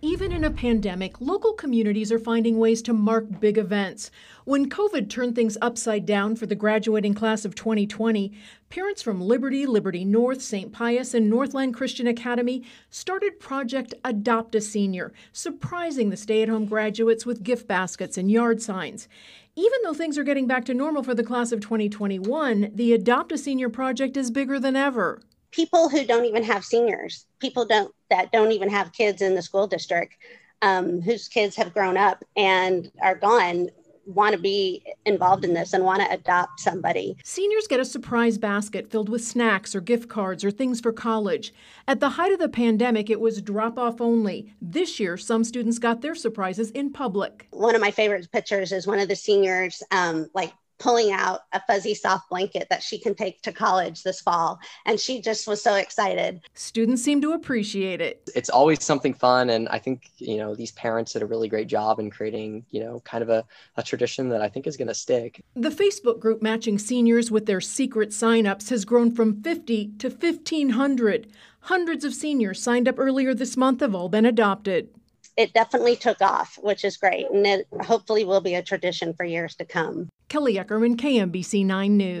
Even in a pandemic, local communities are finding ways to mark big events. When COVID turned things upside down for the graduating class of 2020, parents from Liberty, Liberty North, St. Pius, and Northland Christian Academy started Project Adopt a Senior, surprising the stay at home graduates with gift baskets and yard signs. Even though things are getting back to normal for the class of 2021, the Adopt a Senior project is bigger than ever people who don't even have seniors, people don't that don't even have kids in the school district, um, whose kids have grown up and are gone, want to be involved in this and want to adopt somebody. Seniors get a surprise basket filled with snacks or gift cards or things for college. At the height of the pandemic, it was drop off only. This year, some students got their surprises in public. One of my favorite pictures is one of the seniors, um, like pulling out a fuzzy soft blanket that she can take to college this fall. And she just was so excited. Students seem to appreciate it. It's always something fun. And I think, you know, these parents did a really great job in creating, you know, kind of a, a tradition that I think is going to stick. The Facebook group matching seniors with their secret signups has grown from 50 to 1,500. Hundreds of seniors signed up earlier this month have all been adopted it definitely took off, which is great. And it hopefully will be a tradition for years to come. Kelly Eckerman, KMBC 9 News.